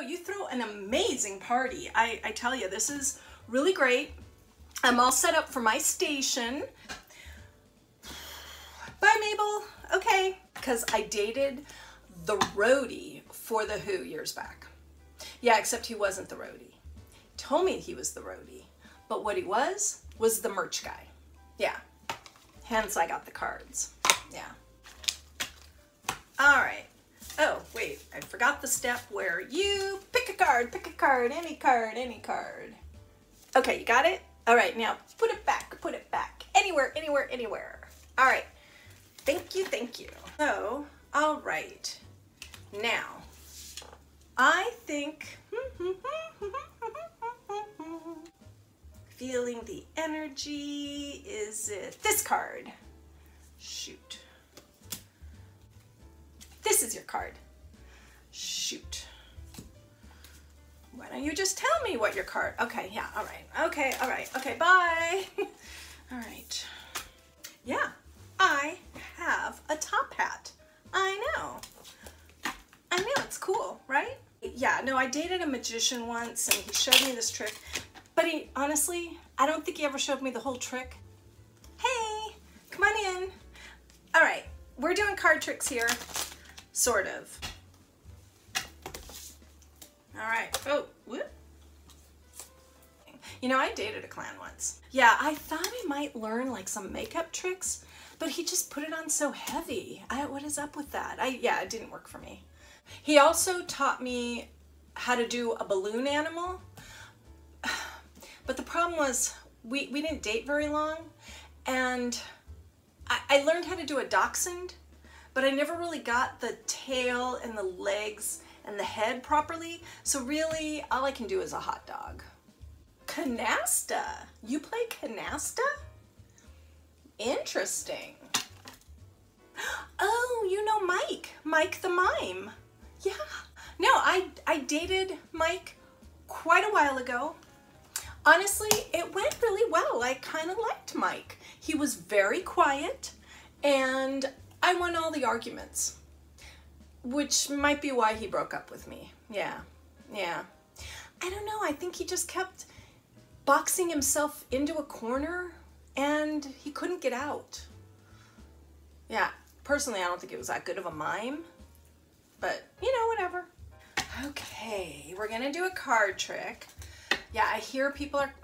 No, you throw an amazing party. I, I tell you, this is really great. I'm all set up for my station. Bye, Mabel. Okay. Because I dated the roadie for The Who years back. Yeah, except he wasn't the roadie. He told me he was the roadie. But what he was, was the merch guy. Yeah. Hence I got the cards. Yeah. All right. Oh, wait, I forgot the step where you pick a card, pick a card, any card, any card. Okay, you got it? All right, now put it back, put it back. Anywhere, anywhere, anywhere. All right. Thank you, thank you. So, all right. Now, I think, feeling the energy, is it this card? Shoot. This is your card. Shoot. Why don't you just tell me what your card? Okay, yeah, all right. Okay, all right. Okay, bye. all right. Yeah, I have a top hat. I know. I know, it's cool, right? Yeah, no, I dated a magician once and he showed me this trick, but he, honestly, I don't think he ever showed me the whole trick. Hey, come on in. All right, we're doing card tricks here. Sort of. All right. Oh, whoop. You know, I dated a clown once. Yeah, I thought I might learn like some makeup tricks, but he just put it on so heavy. I, what is up with that? I Yeah, it didn't work for me. He also taught me how to do a balloon animal, but the problem was we, we didn't date very long, and I, I learned how to do a dachshund, but I never really got the tail and the legs and the head properly. So really, all I can do is a hot dog. Canasta. You play canasta? Interesting. Oh, you know Mike. Mike the Mime. Yeah. No, I, I dated Mike quite a while ago. Honestly, it went really well. I kind of liked Mike. He was very quiet and I won all the arguments, which might be why he broke up with me. Yeah, yeah. I don't know. I think he just kept boxing himself into a corner and he couldn't get out. Yeah, personally, I don't think it was that good of a mime, but you know, whatever. Okay, we're gonna do a card trick. Yeah, I hear people are,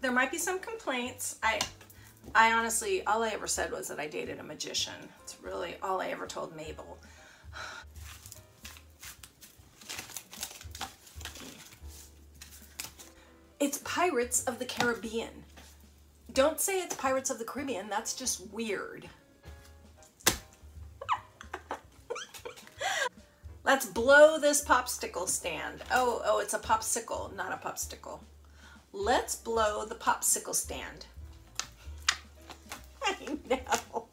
there might be some complaints. I, I honestly, all I ever said was that I dated a magician. It's really all I ever told Mabel. It's Pirates of the Caribbean. Don't say it's Pirates of the Caribbean, that's just weird. Let's blow this popsicle stand. Oh, oh, it's a popsicle, not a popsicle. Let's blow the popsicle stand. I know.